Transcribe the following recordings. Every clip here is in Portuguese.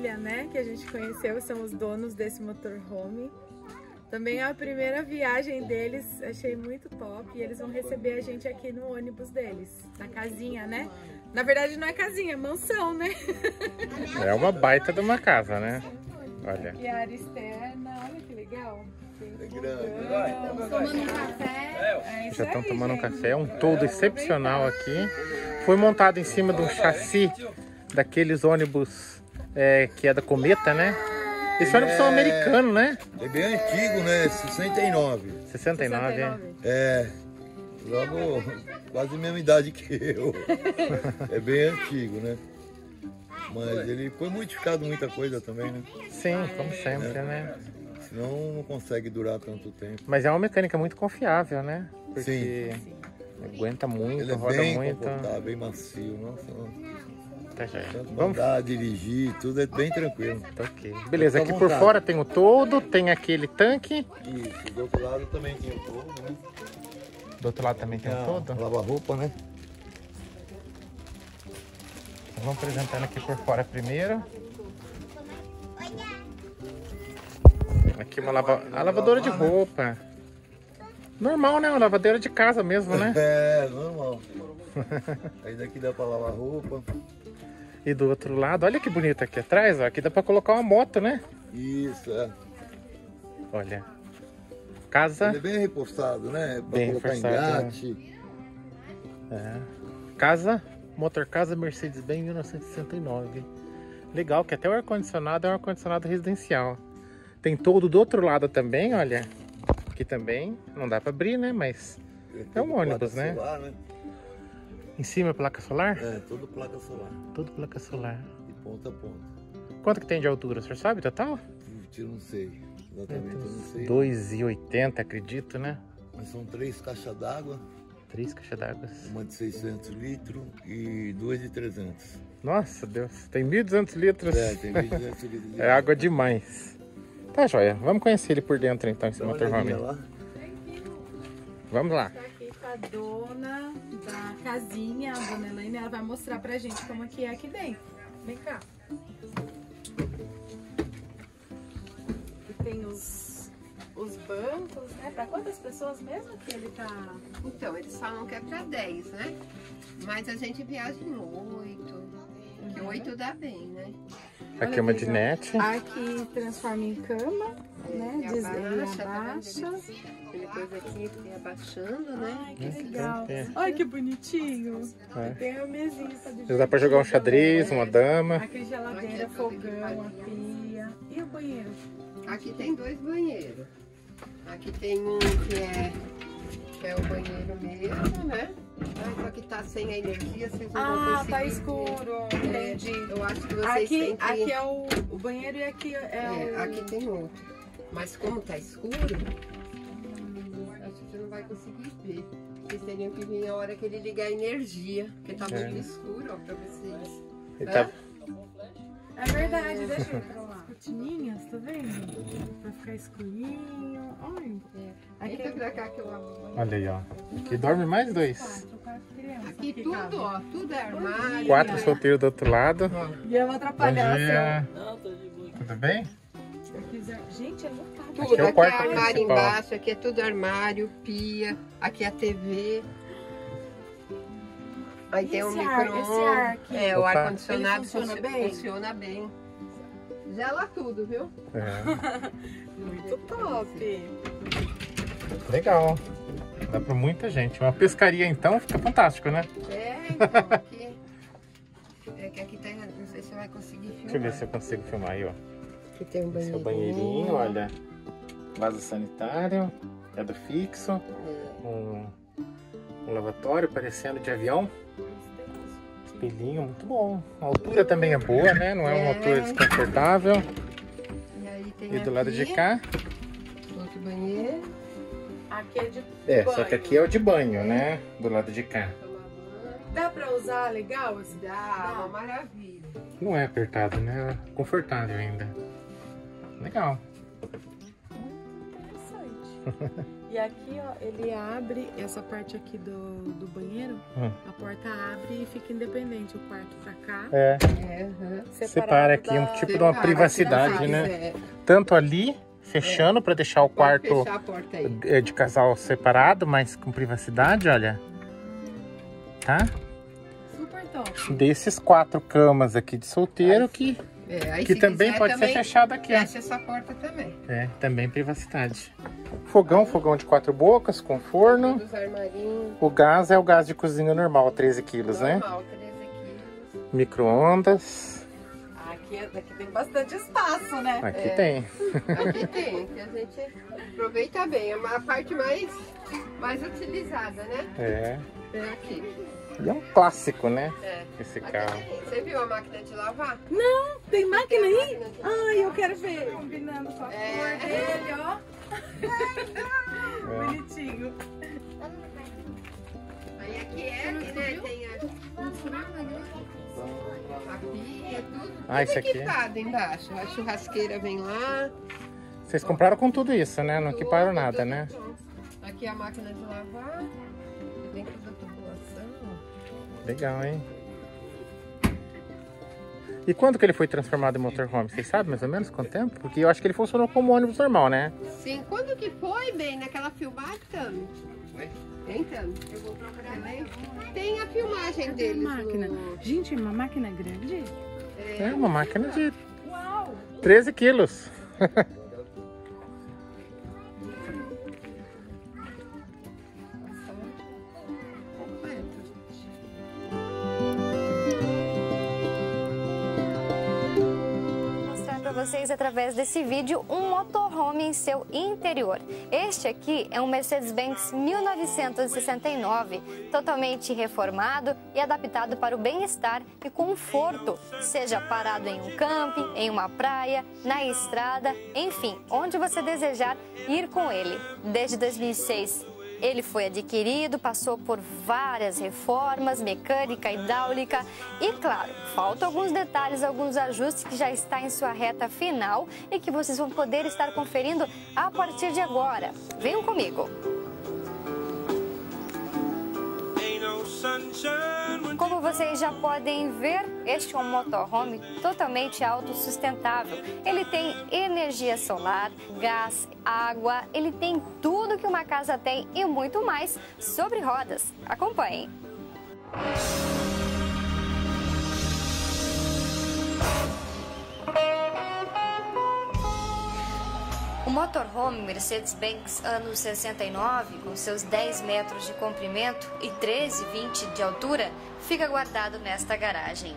família, né, que a gente conheceu, são os donos desse motorhome. Também é a primeira viagem deles, achei muito top. E eles vão receber a gente aqui no ônibus deles, na casinha, né? Na verdade não é casinha, é mansão, né? É uma baita de uma casa, né? Olha. E a área externa, olha que legal. É grande. Tomando um café. É Já estão tomando um café, um todo excepcional aqui. Foi montado em cima de um chassi daqueles ônibus é, que é da Cometa, né? Esse ônibus É. americano, né? É bem antigo, né? 69. 69, é. 69. É. Logo, quase a mesma idade que eu. É bem antigo, né? Mas ele foi modificado muita coisa também, né? Sim, como sempre, né? Senão não consegue durar tanto tempo. Mas é uma mecânica muito confiável, né? Porque Sim. aguenta muito, Ele é roda bem muito. bem macio. Nossa, Tá joia. tanto Vamos andar, dirigir, tudo é bem tranquilo. Tá ok. Beleza, aqui por fora tem o todo, tem aquele tanque. Isso, do outro lado também tem o todo, né? Do outro lado também tem o todo. Lava-roupa, né? Vamos apresentando aqui por fora primeiro. Aqui uma lava... a lavadora de roupa. Normal, né? Uma lavadeira de casa mesmo, né? É, normal. Aí daqui dá pra lavar roupa. E do outro lado, olha que bonito aqui atrás, ó. Aqui dá pra colocar uma moto, né? Isso, é. Olha. Casa. Ele é bem reforçado, né? Pra Bem colocar reforçado, engate. É. Casa, motor casa Mercedes-Benz 1969. Legal, que até o ar-condicionado é um ar-condicionado residencial. Tem todo do outro lado também, olha. Aqui também, não dá pra abrir, né? Mas É um ônibus, né? Solar, né? Em cima é placa solar? É, tudo placa solar. Tudo placa solar. De ponta a ponta. Quanto que tem de altura, o senhor sabe total? Eu não sei. Exatamente, eu não sei. 2,80 acredito, né? Mas são três caixas d'água, Três caixas d'água. uma de 600 litros e duas de 300. Nossa, Deus, tem 1.200 litros. É, tem 1.200 litros É água demais. Tá, joia. Vamos conhecer ele por dentro então, esse motorhome. Vamos lá. A dona da casinha, a dona Elaine, ela vai mostrar pra gente como que é aqui dentro. Vem cá. Aqui tem os, os bancos, né? Pra quantas pessoas mesmo que ele tá... Então, eles falam que é pra 10, né? Mas a gente viaja em 8. Que 8 dá bem, né? Aqui é uma dinete. Aqui transforma em cama, né? Diz, ele abaixa, tá abaixa. Ele pôs aqui, tem abaixando, né? Ai, que Hum, legal. Ai, que bonitinho. É. Tem a mesinha dá pra jogar um xadrez, uma dama. Aqui geladeira, fogão, a pia. E o banheiro? Aqui tem dois banheiros. Aqui tem um que é, que é o banheiro mesmo, né? Ah, só que tá sem a energia, vocês não vão Ah, conseguir tá escuro. É, Entendi. eu acho que vocês Aqui, têm que... aqui é o, o banheiro e aqui é, É, o... aqui tem outro. Mas como tá escuro, acho que você não vai conseguir ver. Vocês teriam que vir a hora que ele ligar a energia, porque tá É. muito escuro, ó, pra vocês. Ele tá- É verdade, deixa eu pra lá. Cortininhas, tá vendo? Pra ficar escurinho. Aqui Entra é pra cá que eu amo. Olha aí, ó. Aqui dorme mais dois. quatro, quatro crianças. Aqui tudo, ó, tudo é armário. Quatro solteiros do outro lado. E eu vou Bom atrapalhar. dia. Tudo bem? Gente, é lotado. Aqui Tudo, é o aqui quarto é armário principal. embaixo, aqui é tudo armário, pia, aqui é a TV. Aí tem um micro-ondas. aqui? É, o ar-condicionado funciona funci- bem? funciona bem. Gela tudo, viu? É. Muito top. Legal. Dá pra muita gente. Uma pescaria então fica fantástico, né? É, então, aqui. É que aqui tem. Não sei se você vai conseguir filmar. Deixa eu ver se eu consigo filmar aí, ó. Aqui tem um Esse é banheirinho. o banheirinho, olha. Vaso sanitário, é do fixo. É, Um, um lavatório parecendo de avião. Espelhinho, muito bom. A altura também é boa, né? Não é uma É. altura desconfortável. E aí tem E do lado de cá. Outro banheiro. Aqui é de É, banho. só que aqui é o de banho, né? Do lado de cá. Dá pra usar legal esse Dá, uma maravilha. Não é apertado, né? É confortável ainda. Legal. Interessante. E aqui, ó, ele abre essa parte aqui do, do banheiro, Hum. a porta abre e fica independente. O quarto pra cá, É, É, separado separa aqui um da- tipo de uma privacidade, né? quiser. Tanto ali, fechando pra deixar o Pode quarto é, de casal separado, mas com privacidade, olha. Tá? Super top. Desses quatro camas aqui de solteiro que, É, aí que também quiser, pode também ser fechado aqui. Fecha essa porta também. É, também privacidade. Fogão, fogão de quatro bocas, com forno. O gás é o gás de cozinha normal, 13 quilos, né? Normal, 13 quilos. Micro-ondas. Aqui, aqui tem bastante espaço, né? Aqui É. tem. Aqui tem, que a gente aproveita bem. É a parte mais, mais utilizada, né? É. É aqui. E é um clássico, né? É. Esse Aqui carro. tem. Você viu a máquina de lavar? Não, tem máquina Tem aí? máquina. Ai, eu quero ver. Combinando com a É. cor dele, ó. Bonitinho. Aí aqui é, né? Tem a, a pia, tudo, Ah, tudo isso aqui. equipado embaixo. A churrasqueira vem lá. Vocês compraram com tudo isso, né? Não equiparam tudo, nada, tudo né? Aqui a máquina de lavar. Dentro ó. Legal, hein? E quando que ele foi transformado em motorhome? Vocês sabem mais ou menos quanto tempo? Porque eu acho que ele funcionou como ônibus normal, né? Sim, quando que foi, bem, naquela filmagem, Tami? Tami? Eu vou procurar. Tem a filmagem deles. máquina. no- Gente, uma máquina grande? É uma máquina de Uau! 13 quilos. vocês através desse vídeo um motorhome em seu interior. Este aqui é um Mercedes-Benz 1969, totalmente reformado e adaptado para o bem-estar e conforto, seja parado em um camping, em uma praia, na estrada, enfim, onde você desejar ir com ele. Desde 2006, ele foi adquirido, passou por várias reformas, mecânica, hidráulica e, claro, faltam alguns detalhes, alguns ajustes que já está em sua reta final e que vocês vão poder estar conferindo a partir de agora. Venham comigo! Vocês já podem ver, este é um motorhome totalmente autossustentável. Ele tem energia solar, gás, água, ele tem tudo que uma casa tem e muito mais sobre rodas. Acompanhem! O motorhome Mercedes-Benz anos 69, com seus 10 metros de comprimento e 13,20 de altura, fica guardado nesta garagem.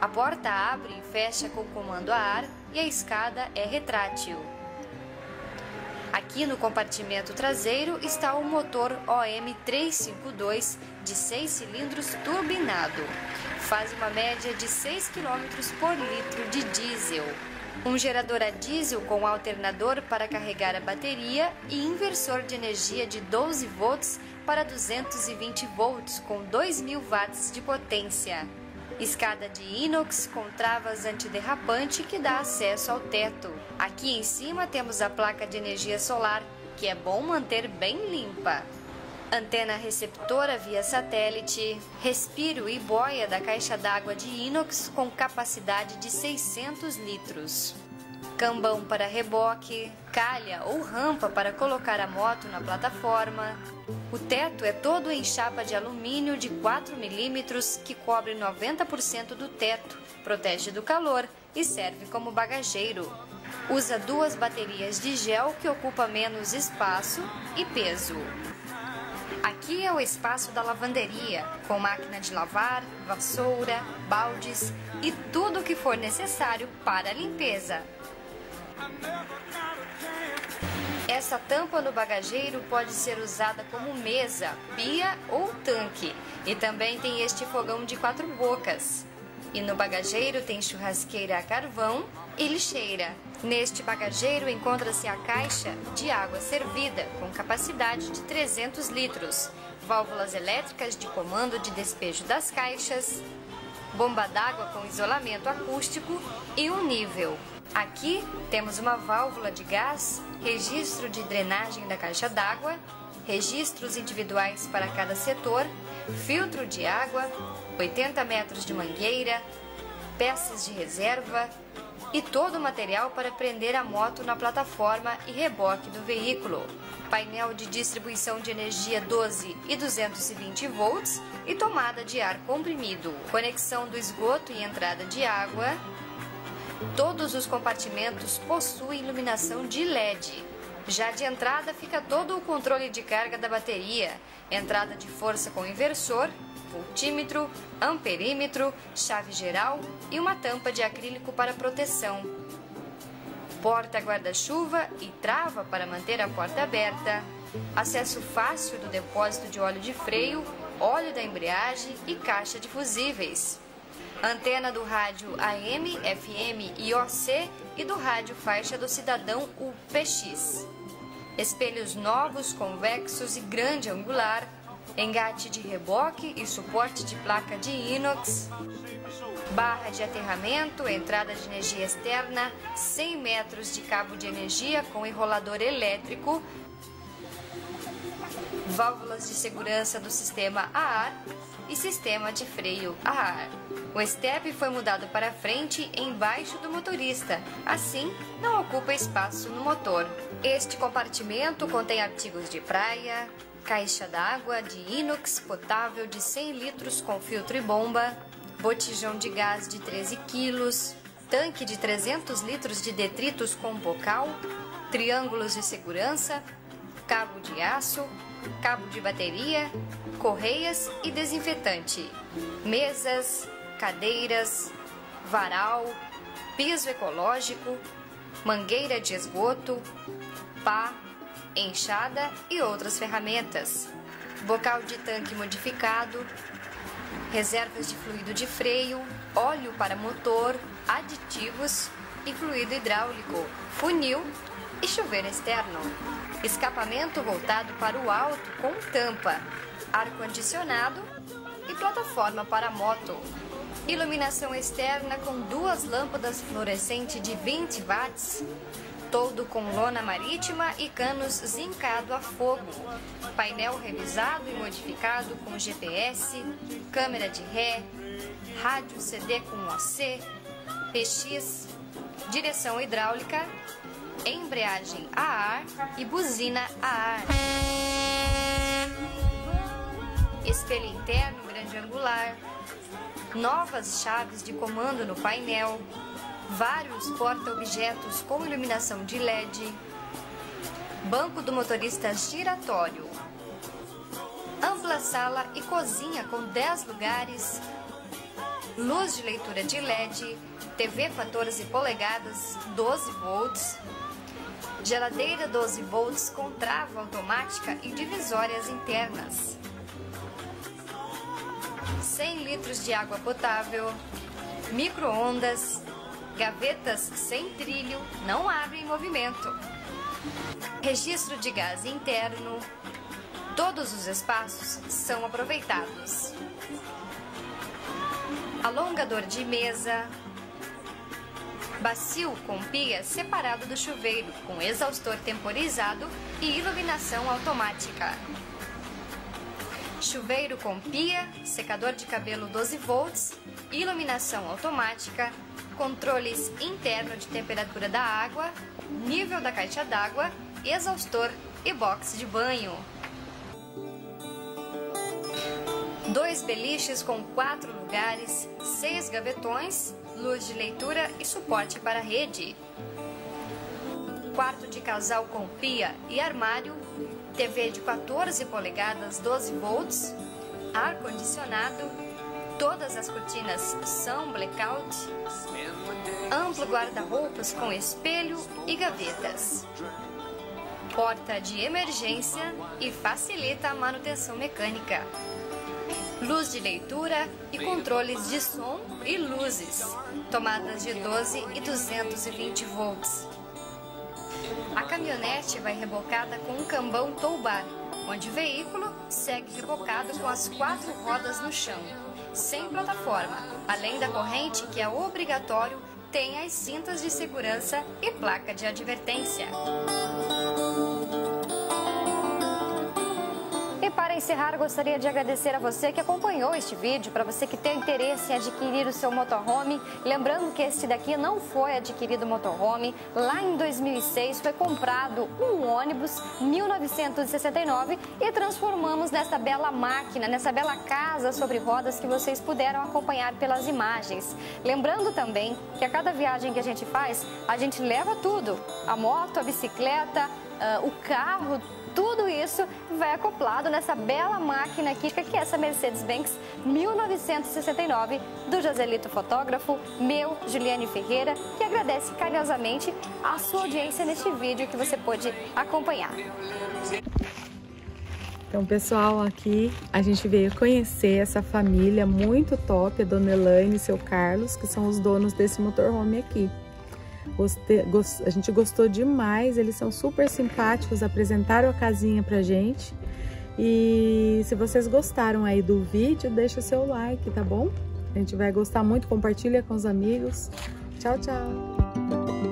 A porta abre e fecha com comando a ar e a escada é retrátil. Aqui no compartimento traseiro está o motor OM352 de 6 cilindros turbinado. Faz uma média de 6 km por litro de diesel. Um gerador a diesel com alternador para carregar a bateria e inversor de energia de 12 volts para 220 volts com 2.000 watts de potência. Escada de inox com travas antiderrapante que dá acesso ao teto. Aqui em cima temos a placa de energia solar, que é bom manter bem limpa. Antena receptora via satélite, respiro e boia da caixa d'água de inox com capacidade de 600 litros. Cambão para reboque, calha ou rampa para colocar a moto na plataforma. O teto é todo em chapa de alumínio de 4 milímetros que cobre 90% do teto, protege do calor e serve como bagageiro. Usa duas baterias de gel que ocupa menos espaço e peso. Aqui é o espaço da lavanderia, com máquina de lavar, vassoura, baldes e tudo o que for necessário para a limpeza. Essa tampa no bagageiro pode ser usada como mesa, pia ou tanque. E também tem este fogão de quatro bocas. E no bagageiro tem churrasqueira a carvão e lixeira. Neste bagageiro encontra-se a caixa de água servida, com capacidade de 300 litros. válvulas elétricas de comando de despejo das caixas, bomba d'água com isolamento acústico e um nível. Aqui temos uma válvula de gás, registro de drenagem da caixa d'água, registros individuais para cada setor, filtro de água, 80 metros de mangueira, peças de reserva e todo o material para prender a moto na plataforma e reboque do veículo. Painel de distribuição de energia 12 e 220 volts e tomada de ar comprimido. Conexão do esgoto e entrada de água. Todos os compartimentos possuem iluminação de LED. Já de entrada fica todo o controle de carga da bateria, entrada de força com inversor voltímetro, amperímetro, chave geral e uma tampa de acrílico para proteção. Porta guarda-chuva e trava para manter a porta aberta. Acesso fácil do depósito de óleo de freio, óleo da embreagem e caixa de fusíveis. Antena do rádio AM, FM e OC e do rádio faixa do cidadão UPX. Espelhos novos, convexos e grande angular engate de reboque e suporte de placa de inox, barra de aterramento, entrada de energia externa, 100 metros de cabo de energia com enrolador elétrico, válvulas de segurança do sistema a ar e sistema de freio a ar. O step foi mudado para frente embaixo do motorista, assim não ocupa espaço no motor. Este compartimento contém artigos de praia, caixa d'água de inox potável de 100 litros com filtro e bomba, botijão de gás de 13 quilos, tanque de 300 litros de detritos com bocal, triângulos de segurança, cabo de aço, cabo de bateria, correias e desinfetante, mesas, cadeiras, varal, piso ecológico, mangueira de esgoto, pá, enxada e outras ferramentas, bocal de tanque modificado, reservas de fluido de freio, óleo para motor, aditivos e fluido hidráulico, funil e chuveiro externo, escapamento voltado para o alto com tampa, ar-condicionado e plataforma para moto. Iluminação externa com duas lâmpadas fluorescentes de 20 watts, todo com lona marítima e canos zincado a fogo. Painel revisado e modificado com GPS, câmera de ré, rádio CD com OC, PX, direção hidráulica, embreagem a ar e buzina a ar. Espelho interno grande angular, novas chaves de comando no painel, vários porta-objetos com iluminação de LED, banco do motorista giratório, ampla sala e cozinha com 10 lugares, luz de leitura de LED, TV 14 polegadas, 12 volts, geladeira 12 volts com trava automática e divisórias internas, 100 litros de água potável, micro-ondas, Gavetas sem trilho não abrem movimento. Registro de gás interno. Todos os espaços são aproveitados. Alongador de mesa. Bacio com pia separado do chuveiro, com exaustor temporizado e iluminação automática. Chuveiro com pia, secador de cabelo 12 volts, iluminação automática, controles interno de temperatura da água, nível da caixa d'água, exaustor e box de banho. Dois beliches com quatro lugares, seis gavetões, luz de leitura e suporte para rede. Quarto de casal com pia e armário, TV de 14 polegadas 12 volts, ar-condicionado Todas as cortinas são blackout. Amplo guarda-roupas com espelho e gavetas. Porta de emergência e facilita a manutenção mecânica. Luz de leitura e controles de som e luzes. Tomadas de 12 e 220 volts. A caminhonete vai rebocada com um cambão tow bar, onde o veículo segue rebocado com as quatro rodas no chão, sem plataforma, além da corrente que é obrigatório, tem as cintas de segurança e placa de advertência. Para encerrar, gostaria de agradecer a você que acompanhou este vídeo, para você que tem interesse em adquirir o seu motorhome. Lembrando que este daqui não foi adquirido motorhome. Lá em 2006 foi comprado um ônibus 1969 e transformamos nessa bela máquina, nessa bela casa sobre rodas que vocês puderam acompanhar pelas imagens. Lembrando também que a cada viagem que a gente faz, a gente leva tudo: a moto, a bicicleta, uh, o carro, tudo isso vai acoplado nessa bela máquina aqui, que é essa Mercedes-Benz 1969 do Joselito Fotógrafo, meu, Juliane Ferreira, que agradece carinhosamente a sua audiência neste vídeo que você pôde acompanhar. Então, pessoal, aqui a gente veio conhecer essa família muito top, a Dona Elaine e seu Carlos, que são os donos desse motorhome aqui. Gostei, gost, a gente gostou demais, eles são super simpáticos, apresentaram a casinha pra gente. E se vocês gostaram aí do vídeo, deixa o seu like, tá bom? A gente vai gostar muito, compartilha com os amigos. Tchau, tchau!